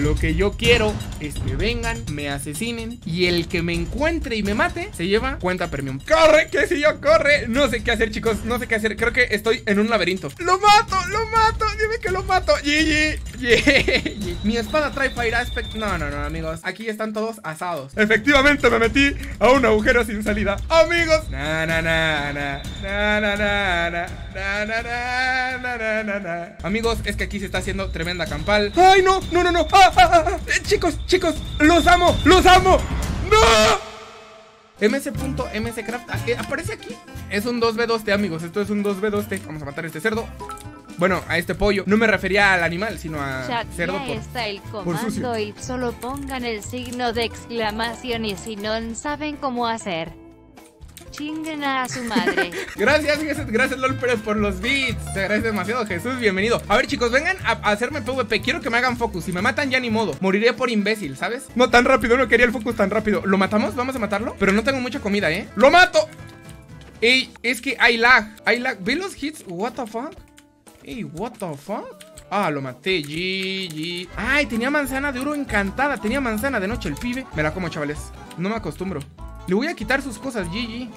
Lo que yo quiero es que vengan, me asesinen y el que me encuentre y me mate se lleva cuenta premium. ¡Corre! ¡Que si yo corre! No sé qué hacer, chicos. No sé qué hacer. Creo que estoy en un laberinto. ¡Lo mato! ¡Lo mato! ¡Dime que lo mato! ¡GG! Mi espada trae Fire Aspect. No, no, no, amigos. Aquí están todos asados. Efectivamente me metí a un agujero sin salida. Amigos. Na, na, na, na. Na, na, na, na. Na, na, na, na, na, na, Amigos, es que aquí se está haciendo tremenda campal. ¡Ay, no! ¡No, no, no! ¡Ah, ah, ah! Eh, chicos, chicos, los amo, los amo. ¡No! ms.mscraft aparece aquí. Es un 2v2T, amigos. Esto es un 2v2T. Vamos a matar a este cerdo. Bueno, a este pollo. No me refería al animal, sino a cerdo por, está el comando y solo pongan el signo de exclamación y si no saben cómo hacer. Chinguen a su madre. gracias, gracias, LOL por los beats. Te agradezco demasiado, Jesús. Bienvenido. A ver, chicos, vengan a, hacerme PvP. Quiero que me hagan focus. Si me matan, ya ni modo. Moriré por imbécil, ¿sabes? No tan rápido, no quería el focus tan rápido. ¿Lo matamos? Vamos a matarlo. Pero no tengo mucha comida, ¿eh? ¡Lo mato! Ey, es que hay lag. Hay lag. ¿Ve los hits? ¿What the fuck? Ey, what the fuck? Ah, lo maté, GG Ay, tenía manzana de oro encantada Tenía manzana de noche el pibe Me la como, chavales No me acostumbro le voy a quitar sus cosas, GG.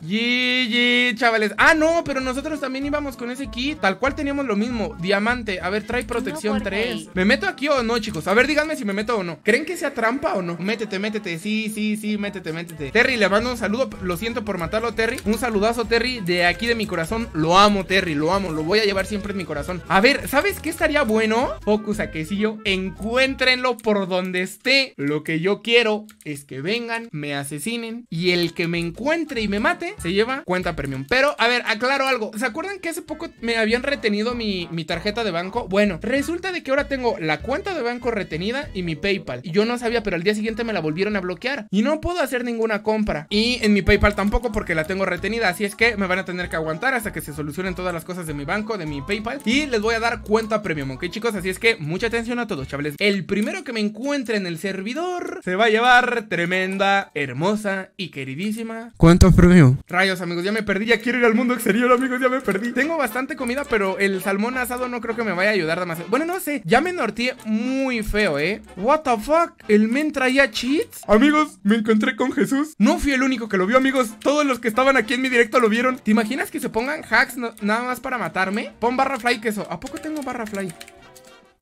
GG, chavales. Ah, no, pero nosotros también íbamos con ese kit. Tal cual teníamos lo mismo. Diamante. A ver, trae protección 3. ¿Me meto aquí o no, chicos? A ver, díganme si me meto o no. ¿Creen que sea trampa o no? Métete, métete. Sí, sí, sí, métete, métete. Terry, le mando un saludo. Lo siento por matarlo, Terry. Un saludazo, Terry. De aquí de mi corazón. Lo amo, Terry. Lo amo. Lo voy a llevar siempre en mi corazón. A ver, ¿sabes qué estaría bueno? Focus a quesillo. Encuéntrenlo por donde esté. Lo que yo quiero es que vengan, me asesinen. Y el que me encuentre y me mate se lleva cuenta premium. Pero, a ver, aclaro algo. ¿Se acuerdan que hace poco me habían retenido mi, mi tarjeta de banco? Bueno, resulta de que ahora tengo la cuenta de banco retenida y mi PayPal. Y yo no sabía, pero al día siguiente me la volvieron a bloquear. Y no puedo hacer ninguna compra. Y en mi PayPal tampoco porque la tengo retenida. Así es que me van a tener que aguantar hasta que se solucionen todas las cosas de mi banco, de mi PayPal. Y les voy a dar cuenta premium, ¿ok, chicos? Así es que mucha atención a todos, chavales. El primero que me encuentre en el servidor se va a llevar tremenda, hermosa y queridísima cuenta premium. Rayos, amigos, ya me perdí. Ya quiero ir al mundo exterior, amigos, ya me perdí. Tengo bastante comida, pero el salmón asado no creo que me vaya a ayudar demasiado. Bueno, no sé. Ya me norteé muy feo, ¿eh? What the fuck? ¿El men traía cheats? Amigos, me encontré con Jesús. No fui el único que lo vio, amigos. Todos los que estaban aquí en mi directo lo vieron. ¿Te imaginas que se pongan hacks nada más para matarme? Pon barra fly queso. ¿A poco tengo barra fly?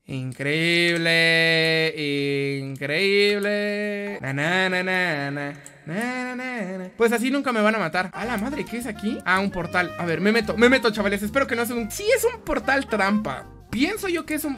Increíble, increíble. Na, na, na, na, na. Pues así nunca me van a matar. A la madre, ¿qué es aquí? Ah, un portal. A ver, me meto, me meto, chavales. Espero que no sea un. Sí, es un portal trampa. Pienso yo que es un.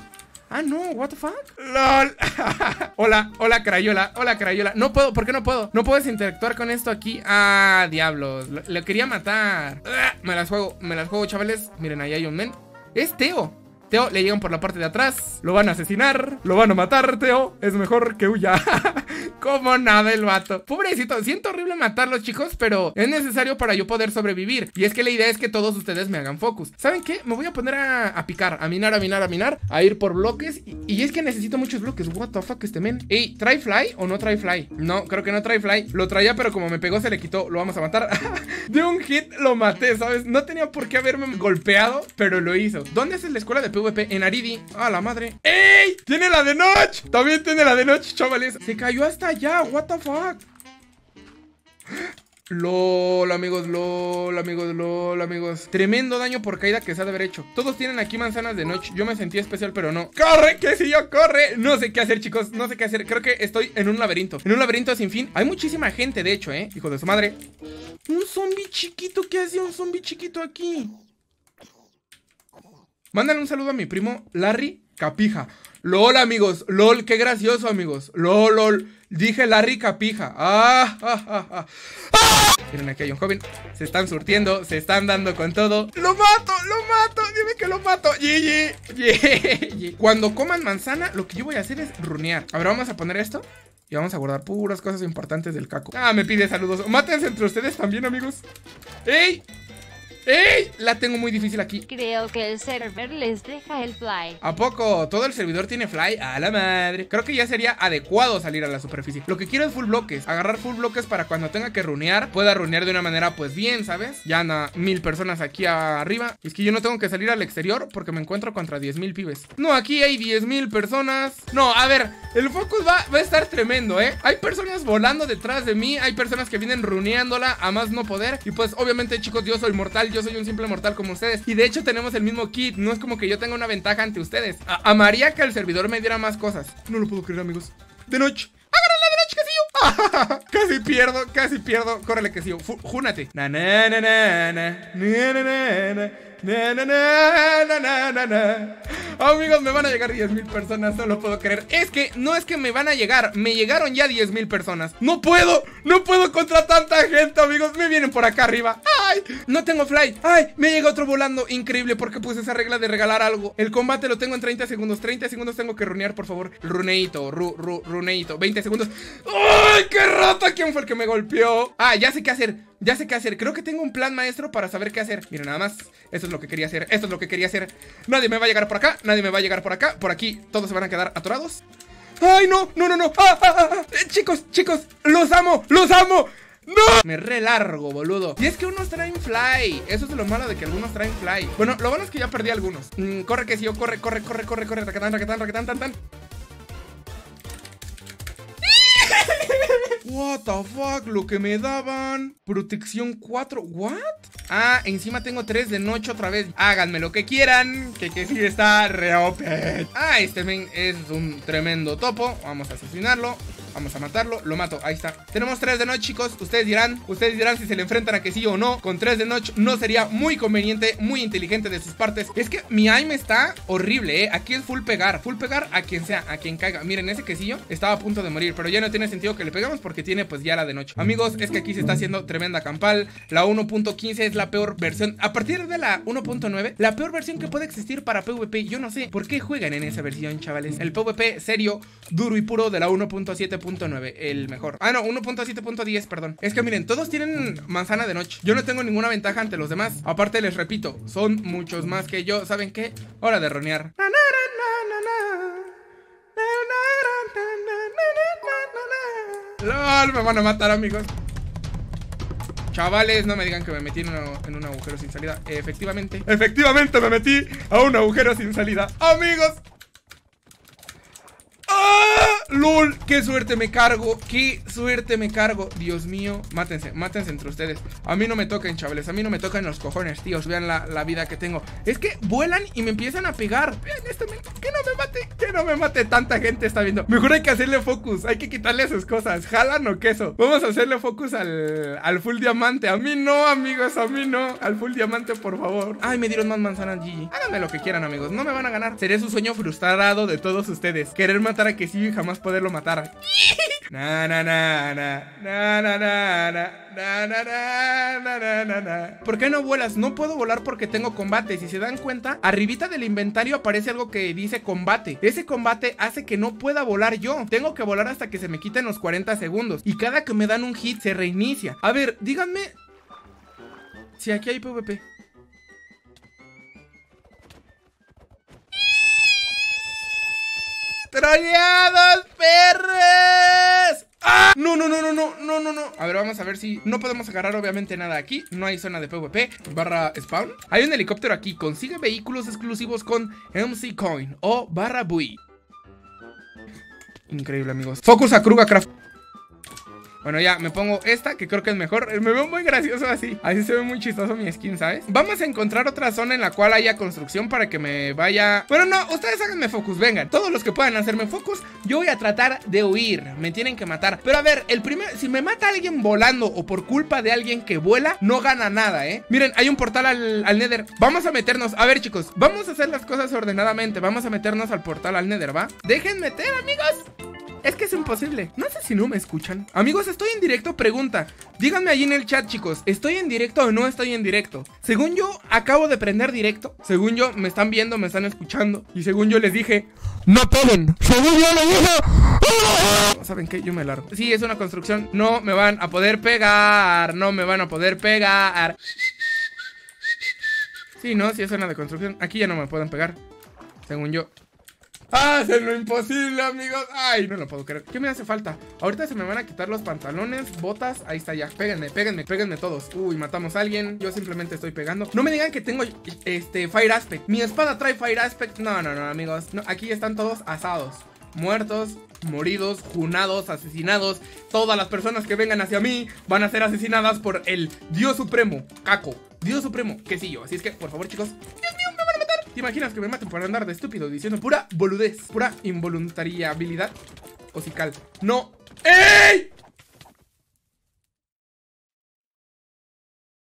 Ah, no, what the fuck? LOL. hola, hola, Crayola. Hola, Crayola. No puedo, ¿por qué no puedo? No puedes interactuar con esto aquí. Ah, diablos. Le quería matar. Me las juego, me las juego, chavales. Miren, ahí hay un men. Es Teo. Teo le llegan por la parte de atrás, lo van a asesinar, lo van a matar, Teo. Es mejor que huya. Como nada el vato. Pobrecito, siento horrible matarlos, chicos, pero es necesario para yo poder sobrevivir. Y es que la idea es que todos ustedes me hagan focus. ¿Saben qué? Me voy a poner a, picar, a minar, a minar, a minar, a ir por bloques. Y, es que necesito muchos bloques. What the fuck, este men. Ey, ¿trae fly o no trae fly? No, creo que no trae fly. Lo traía, pero como me pegó, se le quitó. Lo vamos a matar. de un hit lo maté, ¿sabes? No tenía por qué haberme golpeado, pero lo hizo. ¿Dónde es la escuela de PvP? En Aridi. A la madre. ¡Ey! ¡Tiene la de noche! También tiene la de noche, chavales. Se cayó hasta allá. What the fuck? LOL, amigos, LOL, amigos, LOL, amigos. Tremendo daño por caída que se ha de haber hecho. Todos tienen aquí manzanas de noche. Yo me sentí especial, pero no. ¡Corre! ¿Qué si yo corre? No sé qué hacer, chicos. No sé qué hacer. Creo que estoy en un laberinto. En un laberinto sin fin. Hay muchísima gente, de hecho, ¿eh? Hijo de su madre. Un zombie chiquito. ¿Qué hace un zombie chiquito aquí? Mándale un saludo a mi primo Larry Capija. LOL, amigos. LOL, qué gracioso, amigos. LOL, LOL. Dije Larry Capija. Ah, ah, ah, ah. ¡Ah! Miren, aquí hay un joven. Se están surtiendo, se están dando con todo. ¡Lo mato! ¡Lo mato! Dime que lo mato. ¡Ye, Cuando coman manzana, lo que yo voy a hacer es runear. A ver, vamos a poner esto. Y vamos a guardar puras cosas importantes del caco. Ah, me pide saludos. Mátense entre ustedes también, amigos. ¡Ey! ¡Ey! La tengo muy difícil aquí. Creo que el server les deja el fly. ¿A poco? ¿Todo el servidor tiene fly? A la madre. Creo que ya sería adecuado salir a la superficie. Lo que quiero es full bloques. Agarrar full bloques para cuando tenga que runear, pueda runear de una manera pues bien, ¿sabes? Ya anda mil personas aquí arriba. Y es que yo no tengo que salir al exterior porque me encuentro contra 10 mil pibes. No, aquí hay 10 mil personas. No, a ver, el focus va, va a estar tremendo, ¿eh? Hay personas volando detrás de mí. Hay personas que vienen runeándola a más no poder. Y pues obviamente chicos, yo soy mortal. Yo soy un simple mortal como ustedes. Y de hecho tenemos el mismo kit. No es como que yo tenga una ventaja ante ustedes. amaría que el servidor me diera más cosas. No lo puedo creer, amigos. De noche. ¡Agárrala de noche, quesillo! casi pierdo, casi pierdo. Córrele, quesillo. Júnate. Na na na na na na na na Amigos, me van a llegar 10 mil personas, no lo puedo creer. Es que no es que me van a llegar, me llegaron ya 10 mil personas. No puedo, no puedo contra tanta gente, amigos. Me vienen por acá arriba. ¡Ay! No tengo fly. ¡Ay! Me llega otro volando. Increíble porque puse esa regla de regalar algo. El combate lo tengo en 30 segundos. 30 segundos tengo que runear, por favor. Runeito, ru, ru, runeito. 20 segundos. ¡Ay! ¡Qué rata! ¿Quién fue el que me golpeó? Ah, ya sé qué hacer. Ya sé qué hacer. Creo que tengo un plan maestro para saber qué hacer. Miren, nada más. Esto es lo que quería hacer. Esto es lo que quería hacer. Nadie me va a llegar por acá. Nadie me va a llegar por acá. Por aquí todos se van a quedar atorados. ¡Ay, no! ¡No, no, no! ¡Ah, ah, ah! ah! Eh, chicos, chicos, los amo, los amo. ¡No! Me re largo, boludo. Y es que unos traen fly. Eso es lo malo de que algunos traen fly. Bueno, lo bueno es que ya perdí algunos. Mm, corre, que si yo, corre, corre, corre, corre, corre. Raquetán, raquetán, raquetán, tan, tan. What the fuck, lo que me daban. Protección 4. What? Ah, encima tengo 3 de noche otra vez. Háganme lo que quieran. Que que sí está re Ah, este men es un tremendo topo. Vamos a asesinarlo. Vamos a matarlo, lo mato, ahí está. Tenemos 3 de noche chicos, ustedes dirán Ustedes dirán si se le enfrentan a que sí o no. Con 3 de noche no sería muy conveniente Muy inteligente de sus partes. Es que mi aim está horrible, eh. Aquí es full pegar, full pegar a quien sea A quien caiga, miren ese quesillo estaba a punto de morir Pero ya no tiene sentido que le pegamos porque tiene pues ya la de noche. Amigos, es que aquí se está haciendo tremenda campal. La 1.15 es la peor versión. A partir de la 1.9 La peor versión que puede existir para PvP Yo no sé por qué juegan en esa versión chavales. El PvP serio, duro y puro de la 1.7 1.9, el mejor. Ah, no, 1.7.10, perdón. Es que miren, todos tienen manzana de noche. Yo no tengo ninguna ventaja ante los demás. Aparte, les repito, son muchos más que yo. ¿Saben qué? Hora de ronear. LOL, me van a matar, amigos. Chavales, no me digan que me metí en, en, un agujero sin salida. Efectivamente, efectivamente me metí a un agujero sin salida. Amigos, ¡Lol! ¡Qué suerte me cargo! ¡Qué suerte me cargo! Dios mío, mátense, mátense entre ustedes A mí no me toquen, chavales, a mí no me tocan los cojones, tíos Vean la, vida que tengo Es que vuelan y me empiezan a pegar Vean este que no me mate, que no me mate Tanta gente está viendo Mejor hay que hacerle focus, hay que quitarle sus cosas ¿Jalan o queso? Vamos a hacerle focus al, al full diamante A mí no, amigos, a mí no Al full diamante, por favor Ay, me dieron más manzanas, GG Háganme lo que quieran, amigos, no me van a ganar Seré su sueño frustrado de todos ustedes Querer matar a que sí y poderlo matar. Na na na na na na na na na na na ¿Por qué no vuelas? No puedo volar porque tengo combate. Si se dan cuenta, arribita del inventario aparece algo que dice combate. Ese combate hace que no pueda volar yo. Tengo que volar hasta que se me quiten los 40 segundos. Y cada que me dan un hit se reinicia. A ver, díganme si aquí hay PvP. ¡Troleados, perros! ¡Ah! No, no, no, no, no, no, no, no. A ver, vamos a ver si no podemos agarrar obviamente nada aquí. No hay zona de PvP barra spawn. Hay un helicóptero aquí. Consigue vehículos exclusivos con MC Coin o barra Bui. Increíble, amigos. Focus a Krugacraft. Bueno, ya, me pongo esta, que creo que es mejor. Me veo muy gracioso así. Así se ve muy chistoso mi skin, ¿sabes? Vamos a encontrar otra zona en la cual haya construcción para que me vaya... Bueno, no, ustedes háganme focus, vengan. Todos los que puedan hacerme focus, yo voy a tratar de huir. Me tienen que matar. Pero a ver, el primer... Si me mata alguien volando o por culpa de alguien que vuela, no gana nada, ¿eh? Miren, hay un portal al, al Nether. Vamos a meternos... A ver, chicos, vamos a hacer las cosas ordenadamente. Vamos a meternos al portal al Nether, ¿va? Dejen meter, amigos. Es que es imposible. No sé si no me escuchan. Amigos, estoy en directo. Pregunta. Díganme ahí en el chat, chicos. ¿Estoy en directo o no estoy en directo? Según yo, acabo de prender directo. Según yo, me están viendo, me están escuchando. Y según yo les dije, no peguen. Según yo les dije, ¿saben qué? Yo me largo. Sí, es una construcción. No me van a poder pegar. No me van a poder pegar. Sí, no, sí es zona de construcción. Aquí ya no me pueden pegar. Según yo. ¡Hacen lo imposible, amigos! ¡Ay, no lo puedo creer! ¿Qué me hace falta? Ahorita se me van a quitar los pantalones, botas. Ahí está ya. Péguenme, péguenme, péguenme todos. Uy, matamos a alguien. Yo simplemente estoy pegando. No me digan que tengo este Fire Aspect. Mi espada trae Fire Aspect. No, no, no, amigos. aquí están todos asados. Muertos, moridos, junados, asesinados. Todas las personas que vengan hacia mí van a ser asesinadas por el Dios Supremo, Caco. Dios Supremo, que sí yo. Así es que, por favor, chicos, ¿Te imaginas que me maten por andar de estúpido diciendo pura boludez, pura involuntariabilidad osical? No. ¡Ey!